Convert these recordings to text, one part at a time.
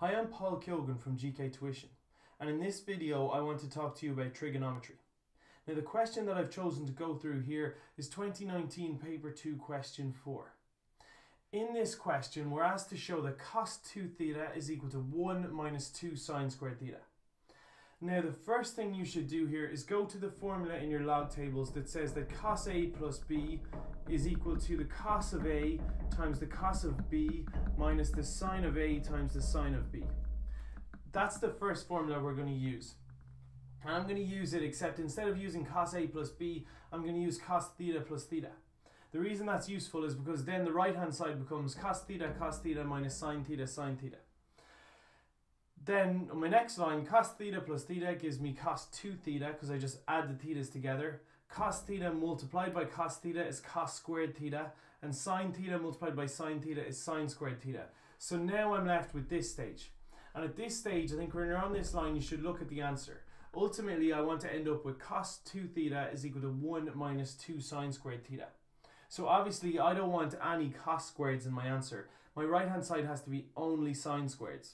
Hi, I'm Paul Keogan from GK Tuition, and in this video I want to talk to you about trigonometry. Now the question that I've chosen to go through here is 2019 paper 2 question 4. In this question we're asked to show that cos 2 theta is equal to 1 minus 2 sine squared theta. Now the first thing you should do here is go to the formula in your log tables that says that cos A plus B is equal to the cos of A times the cos of B minus the sine of A times the sine of B. That's the first formula we're going to use. And I'm going to use it except instead of using cos A plus B, I'm going to use cos theta plus theta. The reason that's useful is because then the right hand side becomes cos theta cos theta minus sine theta sine theta. Then on my next line, cos theta plus theta gives me cos 2 theta because I just add the thetas together. Cos theta multiplied by cos theta is cos squared theta, and sine theta multiplied by sine theta is sine squared theta. So now I'm left with this stage. And at this stage, I think when you're on this line, you should look at the answer. Ultimately, I want to end up with cos 2 theta is equal to 1 minus 2 sine squared theta. So obviously, I don't want any cos squareds in my answer. My right hand side has to be only sine squareds.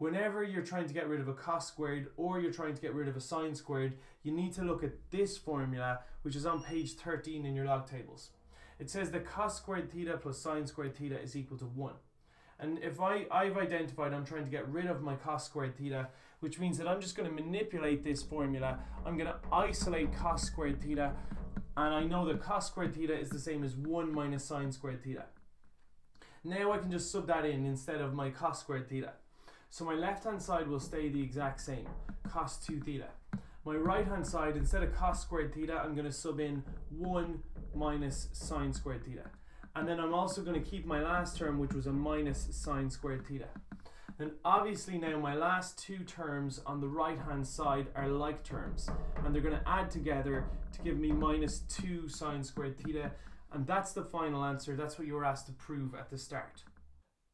Whenever you're trying to get rid of a cos squared or you're trying to get rid of a sine squared, you need to look at this formula, which is on page 13 in your log tables. It says that cos squared theta plus sine squared theta is equal to 1. And if I, I've identified I'm trying to get rid of my cos squared theta, which means that I'm just going to manipulate this formula. I'm going to isolate cos squared theta, and I know that cos squared theta is the same as 1 minus sine squared theta. Now I can just sub that in instead of my cos squared theta. So my left hand side will stay the exact same, cos 2 theta. My right hand side, instead of cos squared theta, I'm going to sub in 1 minus sine squared theta. And then I'm also going to keep my last term, which was a minus sine squared theta. Then obviously now my last two terms on the right hand side are like terms. And they're going to add together to give me minus 2 sine squared theta. And that's the final answer. That's what you were asked to prove at the start.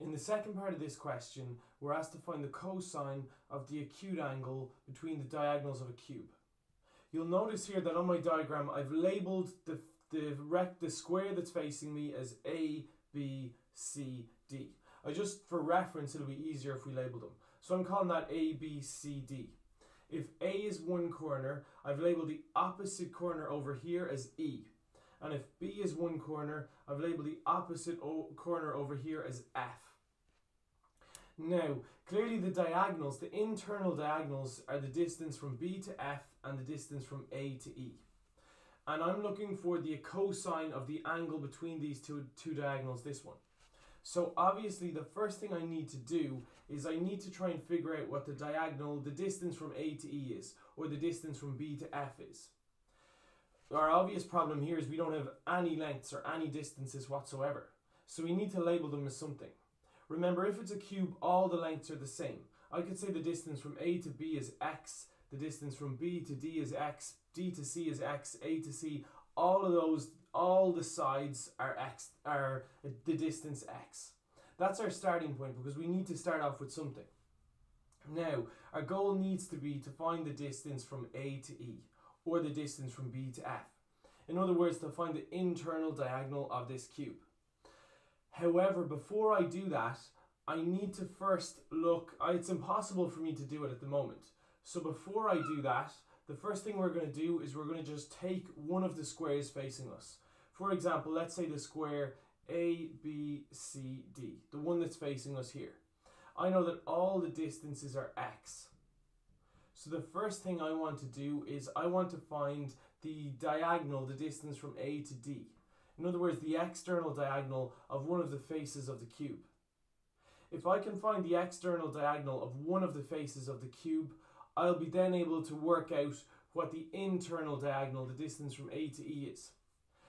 In the second part of this question, we're asked to find the cosine of the acute angle between the diagonals of a cube. You'll notice here that on my diagram I've labelled the, the, the square that's facing me as A, B, C, D. I just, for reference, it'll be easier if we label them. So I'm calling that A, B, C, D. If A is one corner, I've labelled the opposite corner over here as E. And if B is one corner, I've labelled the opposite corner over here as F. Now, clearly the diagonals, the internal diagonals are the distance from B to F and the distance from A to E. And I'm looking for the cosine of the angle between these two, two diagonals, this one. So obviously the first thing I need to do is I need to try and figure out what the diagonal, the distance from A to E is, or the distance from B to F is. Our obvious problem here is we don't have any lengths or any distances whatsoever. So we need to label them as something. Remember, if it's a cube, all the lengths are the same. I could say the distance from A to B is x, the distance from B to D is x, D to C is x, A to C, all of those, all the sides are x, are the distance x. That's our starting point because we need to start off with something. Now, our goal needs to be to find the distance from A to E, or the distance from B to F. In other words, to find the internal diagonal of this cube. However, before I do that, I need to first look, uh, it's impossible for me to do it at the moment. So before I do that, the first thing we're going to do is we're going to just take one of the squares facing us. For example, let's say the square ABCD, the one that's facing us here. I know that all the distances are x. So the first thing I want to do is I want to find the diagonal, the distance from A to D. In other words, the external diagonal of one of the faces of the cube. If I can find the external diagonal of one of the faces of the cube, I'll be then able to work out what the internal diagonal, the distance from A to E is.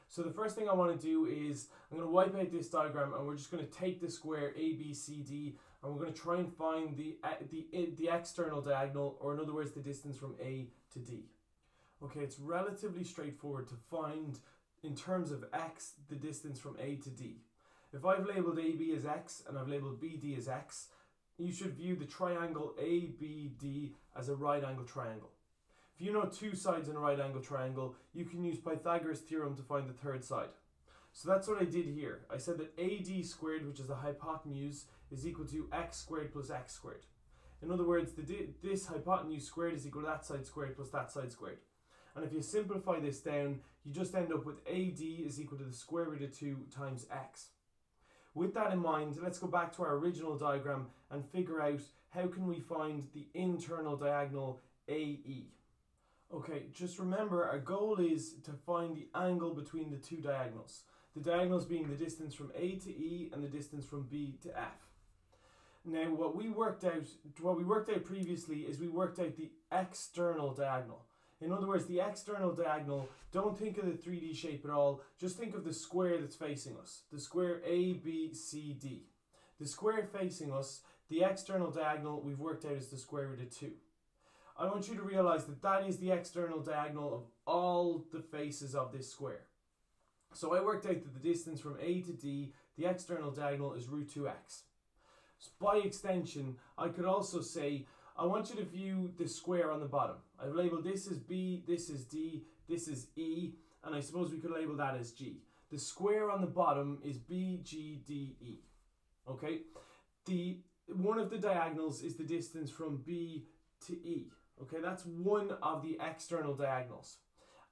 So the first thing I want to do is I'm going to wipe out this diagram and we're just going to take the square ABCD and we're going to try and find the, the, the external diagonal or in other words the distance from A to D. Okay, it's relatively straightforward to find in terms of x, the distance from A to D. If I've labelled AB as x and I've labelled BD as x, you should view the triangle ABD as a right angle triangle. If you know two sides in a right angle triangle, you can use Pythagoras theorem to find the third side. So that's what I did here. I said that AD squared, which is the hypotenuse, is equal to x squared plus x squared. In other words, the, this hypotenuse squared is equal to that side squared plus that side squared. And if you simplify this down, you just end up with AD is equal to the square root of 2 times x. With that in mind, let's go back to our original diagram and figure out how can we find the internal diagonal AE. Okay, just remember our goal is to find the angle between the two diagonals. The diagonals being the distance from A to E and the distance from B to F. Now what we worked out what we worked out previously is we worked out the external diagonal. In other words, the external diagonal, don't think of the 3D shape at all, just think of the square that's facing us. The square ABCD. The square facing us, the external diagonal we've worked out is the square root of 2. I want you to realize that that is the external diagonal of all the faces of this square. So I worked out that the distance from A to D, the external diagonal is root 2x. So by extension, I could also say, I want you to view the square on the bottom. I've labeled this as B, this is D, this is E, and I suppose we could label that as G. The square on the bottom is BGDE. Okay? The one of the diagonals is the distance from B to E. Okay, that's one of the external diagonals.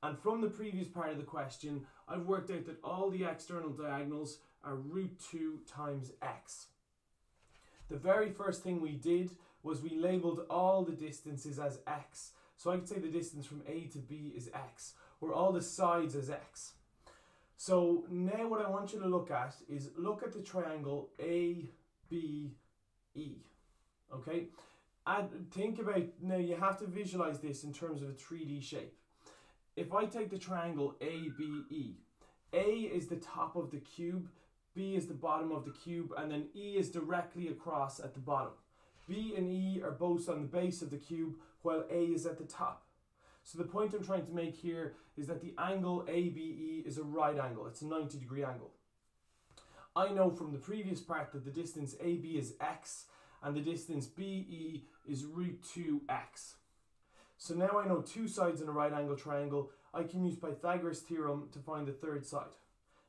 And from the previous part of the question, I've worked out that all the external diagonals are root 2 times x. The very first thing we did was we labelled all the distances as x. So I could say the distance from A to B is x, or all the sides as x. So now what I want you to look at is look at the triangle ABE. Okay? And think about, now you have to visualize this in terms of a 3D shape. If I take the triangle ABE, A is the top of the cube, B is the bottom of the cube, and then E is directly across at the bottom. B and E are both on the base of the cube, while A is at the top. So the point I'm trying to make here is that the angle ABE is a right angle. It's a 90 degree angle. I know from the previous part that the distance AB is x and the distance BE is root 2x. So now I know two sides in a right angle triangle. I can use Pythagoras theorem to find the third side.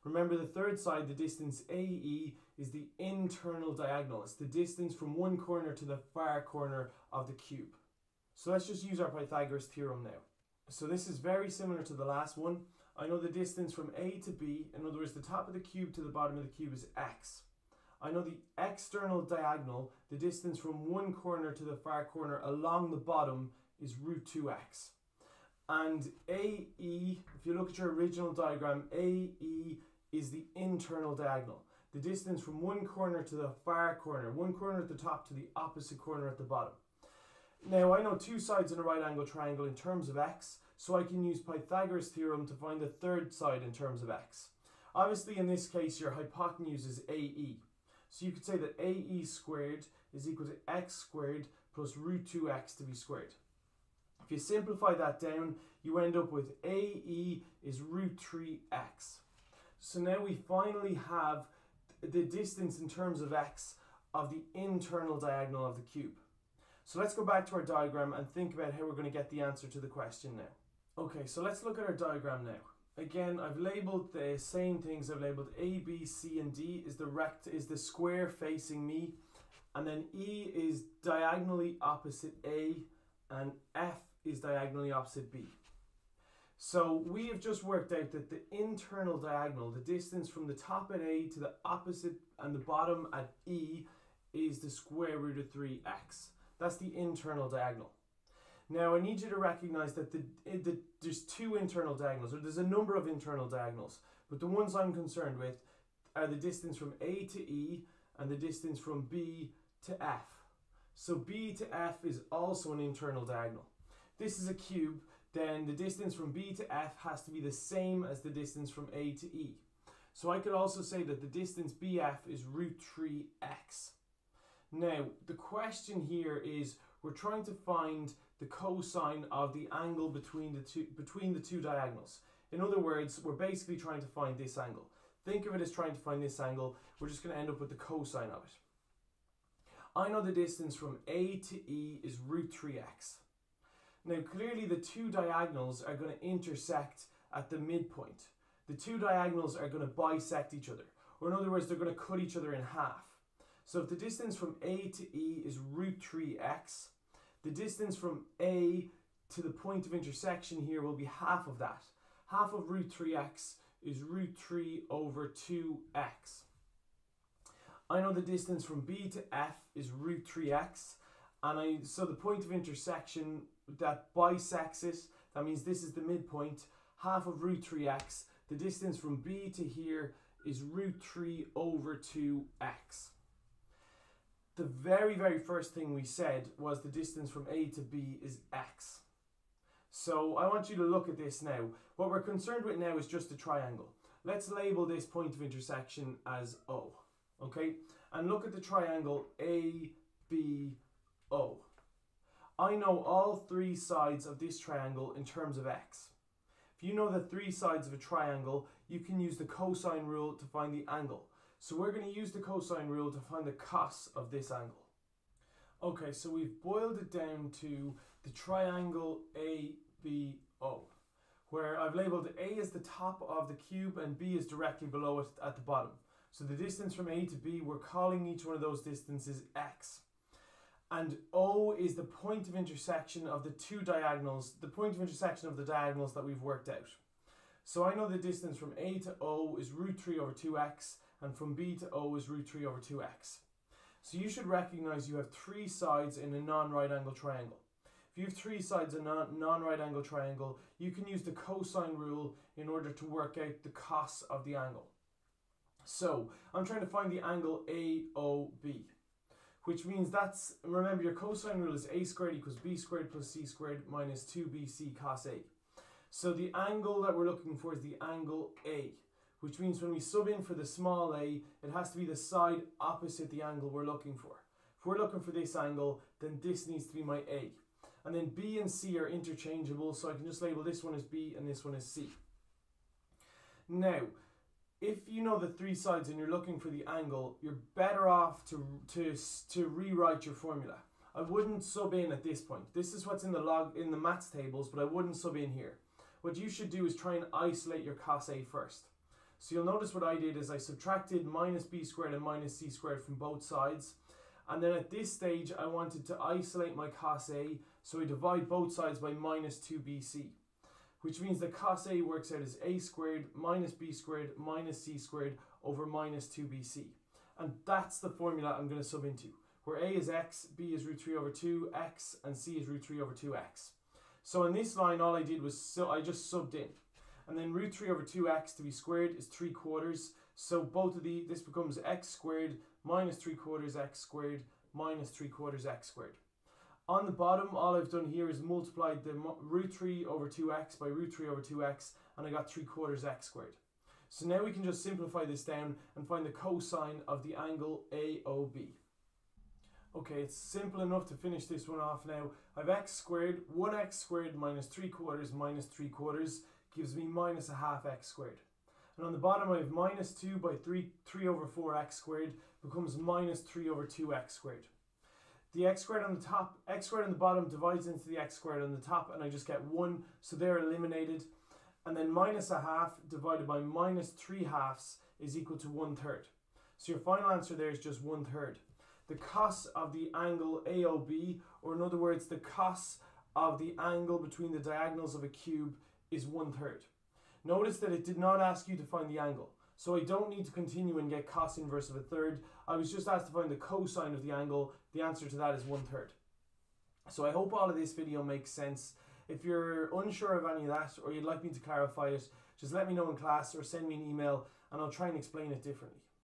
Remember the third side, the distance AE, is the internal diagonal. It's the distance from one corner to the far corner of the cube. So let's just use our Pythagoras theorem now. So this is very similar to the last one. I know the distance from A to B, in other words, the top of the cube to the bottom of the cube is x. I know the external diagonal, the distance from one corner to the far corner along the bottom is root 2x. And AE, if you look at your original diagram, AE is the internal diagonal. The distance from one corner to the far corner, one corner at the top to the opposite corner at the bottom. Now I know two sides in a right angle triangle in terms of x, so I can use Pythagoras theorem to find the third side in terms of x. Obviously in this case your hypotenuse is AE. So you could say that AE squared is equal to x squared plus root 2x to be squared. If you simplify that down, you end up with AE is root 3x. So now we finally have the distance in terms of x of the internal diagonal of the cube. So let's go back to our diagram and think about how we're going to get the answer to the question now. Okay, so let's look at our diagram now. Again, I've labeled the same things. I've labeled A, B, C, and D is the rect is the square facing me, and then E is diagonally opposite A, and F is diagonally opposite B. So we have just worked out that the internal diagonal, the distance from the top at A to the opposite and the bottom at E, is the square root of 3x. That's the internal diagonal. Now I need you to recognize that the, eh, the, there's two internal diagonals, or there's a number of internal diagonals, but the ones I'm concerned with are the distance from A to E and the distance from B to F. So B to F is also an internal diagonal. This is a cube, then the distance from B to F has to be the same as the distance from A to E. So I could also say that the distance BF is root 3x. Now, the question here is we're trying to find the cosine of the angle between the two between the two diagonals. In other words, we're basically trying to find this angle. Think of it as trying to find this angle. We're just going to end up with the cosine of it. I know the distance from A to E is root 3x. Now clearly the two diagonals are going to intersect at the midpoint. The two diagonals are going to bisect each other. Or in other words, they're going to cut each other in half. So if the distance from A to E is root 3x, the distance from A to the point of intersection here will be half of that. Half of root 3x is root 3 over 2x. I know the distance from B to F is root 3x, and I so the point of intersection that bisects it, that means this is the midpoint, half of root 3x. The distance from B to here is root 3 over 2x. The very, very first thing we said was the distance from A to B is x. So I want you to look at this now. What we're concerned with now is just a triangle. Let's label this point of intersection as O. Okay? And look at the triangle ABO. I know all three sides of this triangle in terms of x. If you know the three sides of a triangle, you can use the cosine rule to find the angle. So we're going to use the cosine rule to find the cos of this angle. Okay, so we've boiled it down to the triangle ABO, where I've labeled A as the top of the cube and B is directly below it at the bottom. So the distance from A to B, we're calling each one of those distances x. And O is the point of intersection of the two diagonals, the point of intersection of the diagonals that we've worked out. So I know the distance from A to O is root 3 over 2x, and from B to O is root 3 over 2x. So you should recognize you have three sides in a non-right angle triangle. If you have three sides in a non-right angle triangle, you can use the cosine rule in order to work out the cos of the angle. So I'm trying to find the angle AOB, which means that's, remember your cosine rule is a squared equals b squared plus c squared minus 2bc cos A. So the angle that we're looking for is the angle A which means when we sub in for the small a, it has to be the side opposite the angle we're looking for. If we're looking for this angle, then this needs to be my a. And then b and c are interchangeable, so I can just label this one as b and this one as c. Now, if you know the three sides and you're looking for the angle, you're better off to, to, to rewrite your formula. I wouldn't sub in at this point. This is what's in the log in the maths tables, but I wouldn't sub in here. What you should do is try and isolate your cos A first. So you'll notice what I did is I subtracted minus b squared and minus c squared from both sides. And then at this stage, I wanted to isolate my cos A, so I divide both sides by minus 2bc, which means that cos A works out as a squared minus b squared minus c squared over minus 2bc. And that's the formula I'm going to sub into, where a is x, b is root 3 over 2, x, and c is root 3 over 2x. So in this line, all I did was, so I just subbed in. And then root 3 over 2x to be squared is 3 quarters. So both of the, this becomes x squared minus 3 quarters x squared minus 3 quarters x squared. On the bottom, all I've done here is multiplied the root 3 over 2x by root 3 over 2x, and I got 3 quarters x squared. So now we can just simplify this down and find the cosine of the angle AOB. Okay, it's simple enough to finish this one off now. I've x squared, 1x squared minus 3 quarters minus 3 quarters gives me minus a half x squared. And on the bottom I have minus 2 by 3, 3 over 4x squared becomes minus 3 over 2x squared. The x squared on the top, x squared on the bottom divides into the x squared on the top and I just get 1, so they're eliminated. And then minus a half divided by minus 3 halves is equal to 1 third. So your final answer there is just 1 third. The cos of the angle AOB, or in other words, the cos of the angle between the diagonals of a cube is one third. Notice that it did not ask you to find the angle. So I don't need to continue and get cos inverse of a third. I was just asked to find the cosine of the angle. The answer to that is one third. So I hope all of this video makes sense. If you're unsure of any of that or you'd like me to clarify it, just let me know in class or send me an email and I'll try and explain it differently.